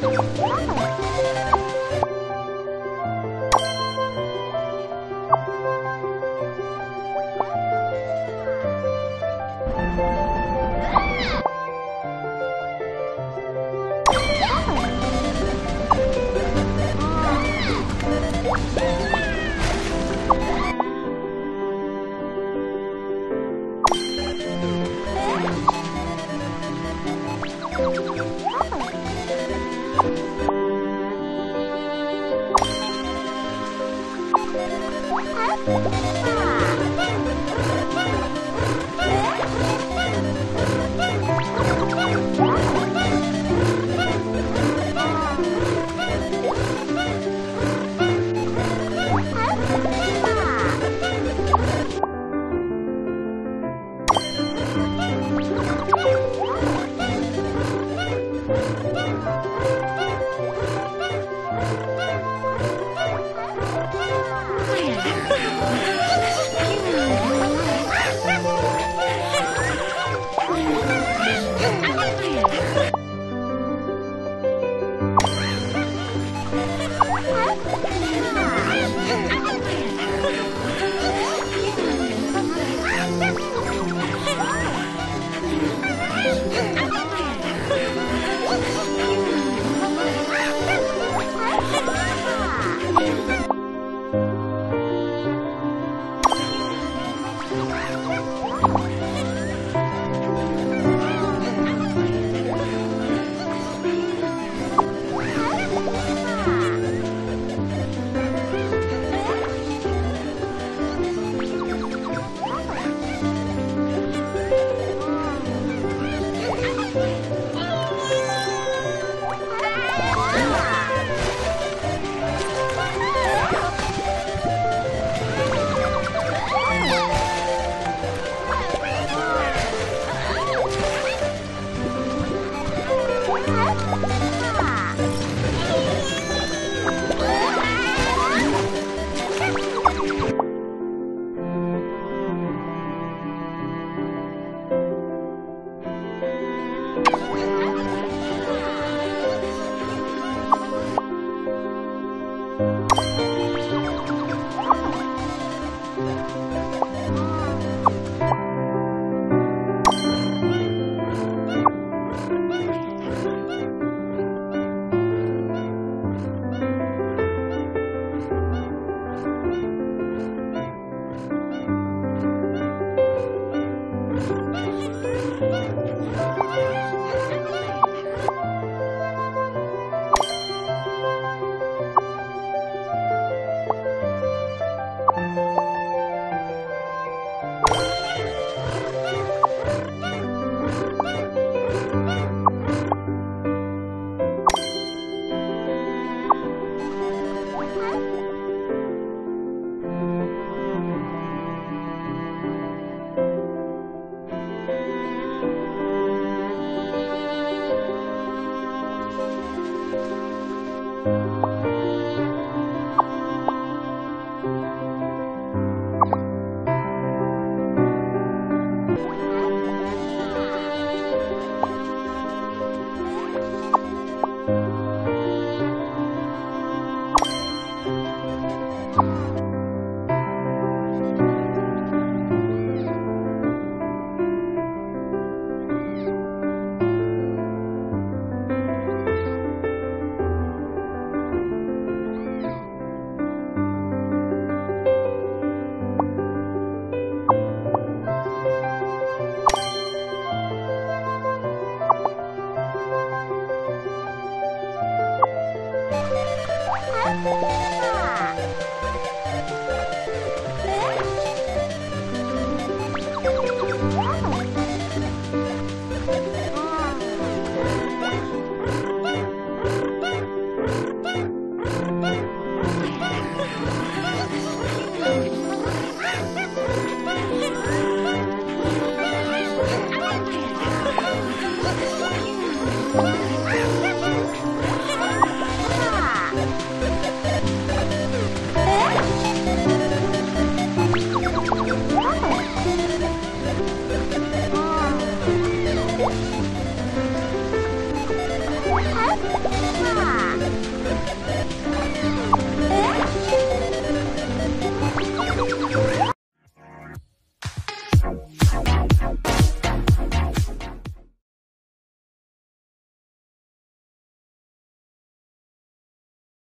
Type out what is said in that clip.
どっち?さあ Ah!